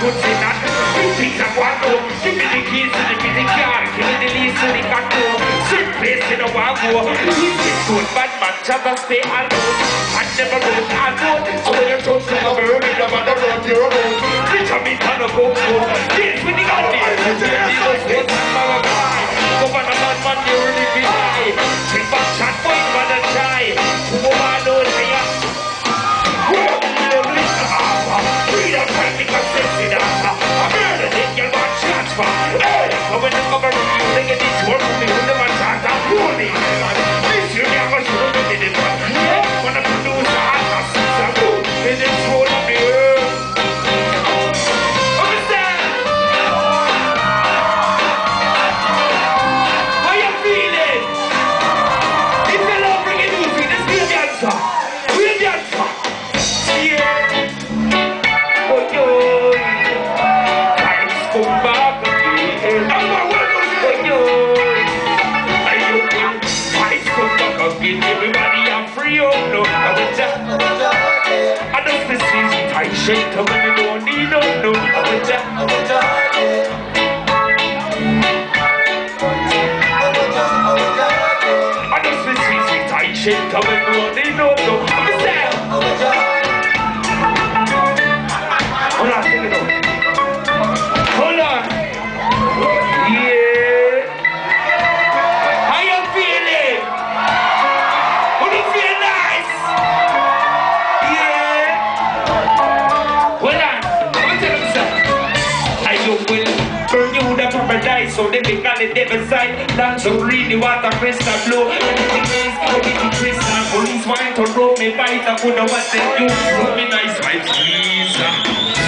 could say that. You think I want to? Give me the keys to the car, me the lease to the condo. Sit place in a wago. He's this good bad man, just a stay alone. I never wrote alone. So when you talk to a bird, you never road your road. Reach a me on a go want tight shit. I'm gonna go need no. I will just- I know this is tight shit. I'm gonna go need no, no. I'm say- paradise, so they be call it devil side. That's so really what a crystal blue. Everything is, everything crystal. Police want to roll me fight, I could what they do. Roll me nice vibes, please.